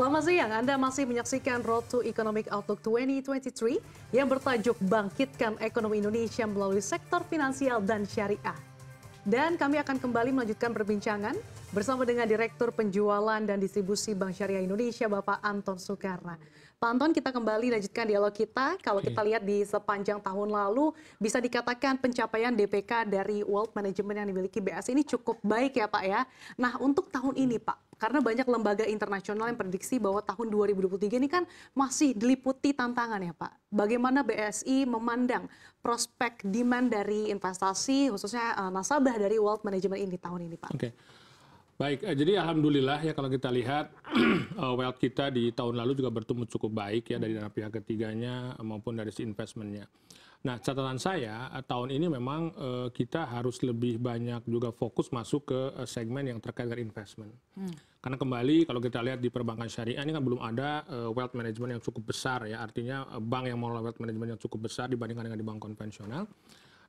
Selamat siang, Anda masih menyaksikan Road to Economic Outlook 2023 yang bertajuk Bangkitkan Ekonomi Indonesia melalui sektor finansial dan syariah. Dan kami akan kembali melanjutkan perbincangan bersama dengan Direktur Penjualan dan Distribusi Bank Syariah Indonesia, Bapak Anton Soekarna. Pak Anton, kita kembali lanjutkan dialog kita. Kalau kita lihat di sepanjang tahun lalu, bisa dikatakan pencapaian DPK dari Wealth Management yang dimiliki BS ini cukup baik ya Pak ya. Nah untuk tahun ini Pak, karena banyak lembaga internasional yang prediksi bahwa tahun 2023 ini kan masih diliputi tantangan ya Pak. Bagaimana BSI memandang prospek demand dari investasi, khususnya uh, nasabah dari Wealth Management ini tahun ini Pak? Oke. Okay. Baik, eh, jadi alhamdulillah ya kalau kita lihat uh, wealth kita di tahun lalu juga bertumbuh cukup baik ya dari dana pihak ketiganya maupun dari si investmentnya. Nah catatan saya tahun ini memang uh, kita harus lebih banyak juga fokus masuk ke uh, segmen yang terkait dengan investment. Hmm. Karena kembali kalau kita lihat di perbankan syariah ini kan belum ada uh, wealth management yang cukup besar ya, artinya uh, bank yang mengelola wealth management yang cukup besar dibandingkan dengan di bank konvensional.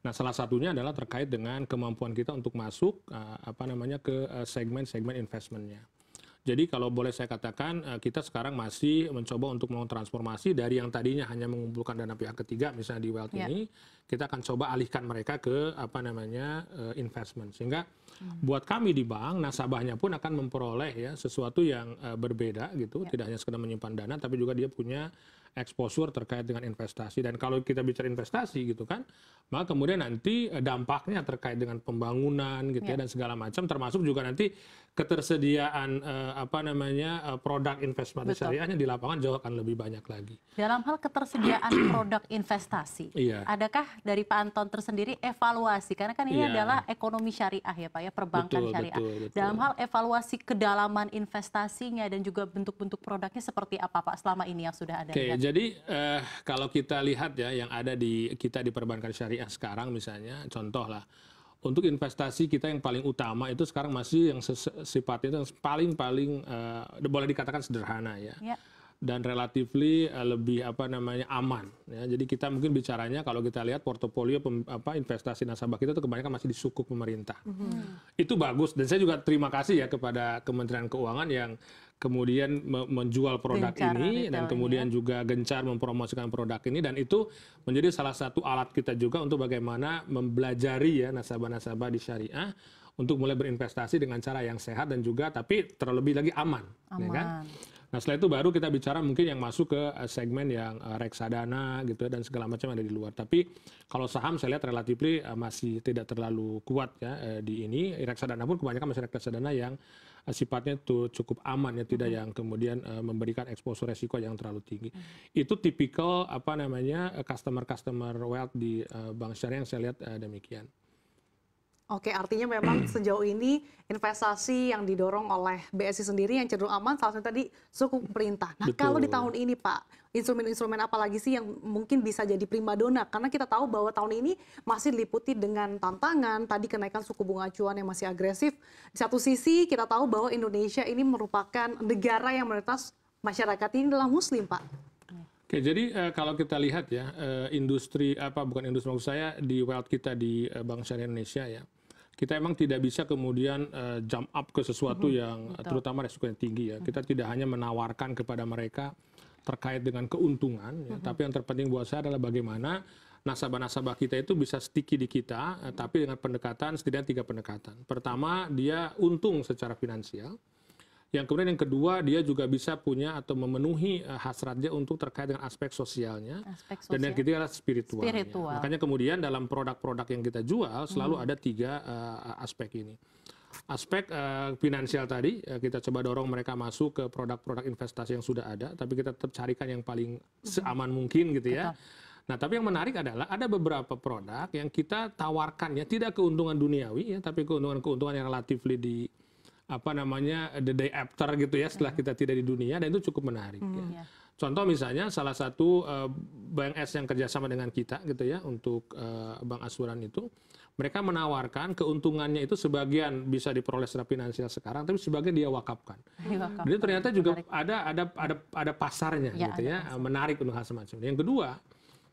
Nah, salah satunya adalah terkait dengan kemampuan kita untuk masuk uh, apa namanya ke segmen-segmen uh, investmentnya. Jadi kalau boleh saya katakan uh, kita sekarang masih mencoba untuk melakukan transformasi dari yang tadinya hanya mengumpulkan dana pihak ketiga misalnya di wealth yeah. ini, kita akan coba alihkan mereka ke apa namanya uh, investment sehingga hmm. buat kami di bank nasabahnya pun akan memperoleh ya sesuatu yang uh, berbeda gitu, yeah. tidak hanya sekedar menyimpan dana tapi juga dia punya exposure terkait dengan investasi dan kalau kita bicara investasi gitu kan maka kemudian nanti dampaknya terkait dengan pembangunan gitu ya, ya dan segala macam termasuk juga nanti ketersediaan uh, apa namanya uh, produk investasi syariahnya di lapangan jauh akan lebih banyak lagi. Dalam hal ketersediaan produk investasi, iya. adakah dari Pak Anton tersendiri evaluasi karena kan ini iya. adalah ekonomi syariah ya Pak ya perbankan betul, syariah. Betul, betul. Dalam hal evaluasi kedalaman investasinya dan juga bentuk-bentuk produknya seperti apa Pak selama ini yang sudah ada? Oke, okay, jadi uh, kalau kita lihat ya yang ada di kita di perbankan syariah sekarang misalnya, contoh lah untuk investasi kita yang paling utama itu sekarang masih yang sifatnya itu yang paling paling uh, boleh dikatakan sederhana ya. ya. Dan relatifly uh, lebih apa namanya aman ya. Jadi kita mungkin bicaranya kalau kita lihat portofolio pem, apa investasi nasabah kita itu kebanyakan masih di suku pemerintah. Mm -hmm. Itu bagus dan saya juga terima kasih ya kepada Kementerian Keuangan yang kemudian menjual produk gencar ini dan kemudian ya. juga gencar mempromosikan produk ini dan itu menjadi salah satu alat kita juga untuk bagaimana mempelajari ya nasabah-nasabah di syariah untuk mulai berinvestasi dengan cara yang sehat dan juga tapi terlebih lagi aman, aman. Ya kan? Nah setelah itu baru kita bicara mungkin yang masuk ke eh, segmen yang uh, reksadana gitu dan segala macam ada di luar. Tapi kalau saham saya lihat relatif uh, masih tidak terlalu kuat ya di ini. Reksadana pun kebanyakan masih reksadana yang sifatnya itu cukup aman ya, tidak yang kemudian uh, memberikan eksposur resiko yang terlalu tinggi. Itu tipikal apa namanya customer-customer wealth di uh, bank syariah yang saya lihat uh, demikian. Oke, artinya memang sejauh ini investasi yang didorong oleh BSI sendiri yang cenderung aman, salah satu tadi suku pemerintah. Nah, Betul. kalau di tahun ini Pak, instrumen-instrumen apa lagi sih yang mungkin bisa jadi primadona? Karena kita tahu bahwa tahun ini masih diliputi dengan tantangan, tadi kenaikan suku bunga acuan yang masih agresif. Di satu sisi kita tahu bahwa Indonesia ini merupakan negara yang mayoritas masyarakat ini adalah muslim, Pak. Oke, jadi uh, kalau kita lihat ya, uh, industri apa bukan industri maksud saya di wealth kita di uh, Bank Syariah Indonesia ya kita emang tidak bisa kemudian uh, jump up ke sesuatu hmm, yang betul. terutama resikonya tinggi ya. Kita tidak hanya menawarkan kepada mereka terkait dengan keuntungan, ya, hmm. tapi yang terpenting buat saya adalah bagaimana nasabah-nasabah kita itu bisa sticky di kita, uh, tapi dengan pendekatan setidaknya tiga pendekatan. Pertama, dia untung secara finansial. Yang kemudian yang kedua dia juga bisa punya atau memenuhi uh, hasratnya untuk terkait dengan aspek sosialnya. Aspek sosial. Dan yang ketiga adalah spiritual. spiritual. Makanya kemudian dalam produk-produk yang kita jual selalu hmm. ada tiga uh, aspek ini. Aspek uh, finansial tadi uh, kita coba dorong mereka masuk ke produk-produk investasi yang sudah ada, tapi kita tetap carikan yang paling hmm. seaman mungkin gitu ya. Nah, tapi yang menarik adalah ada beberapa produk yang kita tawarkan ya tidak keuntungan duniawi ya, tapi keuntungan-keuntungan yang relatif di apa namanya the day after gitu ya setelah kita tidak di dunia dan itu cukup menarik. Hmm, ya. ya. Contoh misalnya salah satu uh, bank S yang kerjasama dengan kita gitu ya untuk uh, bank asuran itu mereka menawarkan keuntungannya itu sebagian bisa diperoleh secara finansial sekarang tapi sebagian dia wakafkan. Jadi ternyata juga ada ada ada ada pasarnya ya, gitu ya pasar. menarik untuk hal semacam. Yang kedua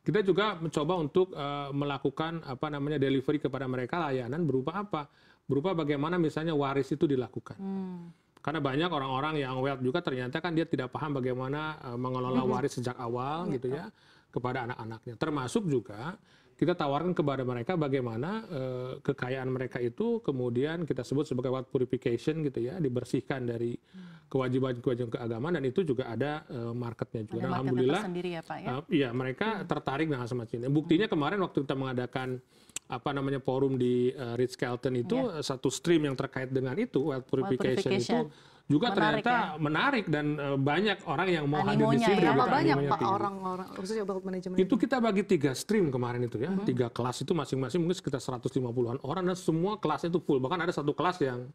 kita juga mencoba untuk uh, melakukan apa namanya delivery kepada mereka layanan berupa apa? berupa bagaimana misalnya waris itu dilakukan. Hmm. Karena banyak orang-orang yang wealth juga ternyata kan dia tidak paham bagaimana uh, mengelola waris sejak awal gitu ya kepada anak-anaknya. Termasuk juga kita tawarkan kepada mereka bagaimana uh, kekayaan mereka itu kemudian kita sebut sebagai wealth purification gitu ya, dibersihkan dari kewajiban-kewajiban keagamaan dan itu juga ada uh, marketnya juga. Ada Alhamdulillah, ya Pak ya? Uh, iya mereka hmm. tertarik dengan semacam ini. Buktinya kemarin waktu kita mengadakan apa namanya forum di uh, Ritz Carlton itu yeah. satu stream yang terkait dengan itu wealth purification, wealth purification. itu juga menarik, ternyata ya? menarik dan uh, banyak orang yang mau hadir di sini. Ya? Banyak Pak orang-orang khususnya wealth management? Itu kita bagi tiga stream kemarin itu ya, mm -hmm. tiga kelas itu masing-masing mungkin sekitar 150-an orang dan semua kelas itu full. Bahkan ada satu kelas yang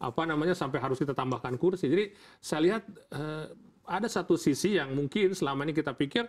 apa namanya sampai harus kita tambahkan kursi. Jadi saya lihat uh, ada satu sisi yang mungkin selama ini kita pikir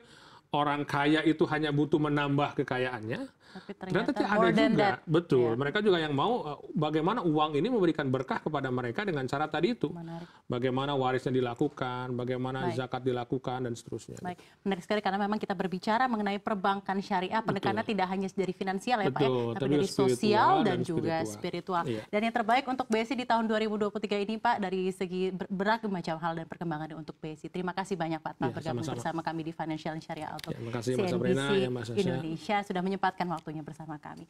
orang kaya itu hanya butuh menambah kekayaannya, tapi ternyata, ternyata ada juga, that. betul. Ya. Mereka juga yang mau uh, bagaimana uang ini memberikan berkah kepada mereka dengan cara tadi itu. Menarik. Bagaimana warisnya dilakukan, bagaimana Baik. zakat dilakukan dan seterusnya. Baik, menarik sekali karena memang kita berbicara mengenai perbankan syariah, pendekatannya tidak hanya dari finansial ya Pak ya, tapi, tapi dari sosial dan, dan juga spiritual. Iya. Dan yang terbaik untuk BSI di tahun 2023 ini Pak dari segi beragam macam hal dan perkembangan untuk BSI. Terima kasih banyak Pak telah ya, bergabung sama -sama. bersama kami di Financial Syariah Outlook. Ya, terima kasih Mas Sabrina, ya, Mas Indonesia sudah menyempatkan waktu waktunya bersama kami.